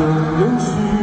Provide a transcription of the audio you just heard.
的延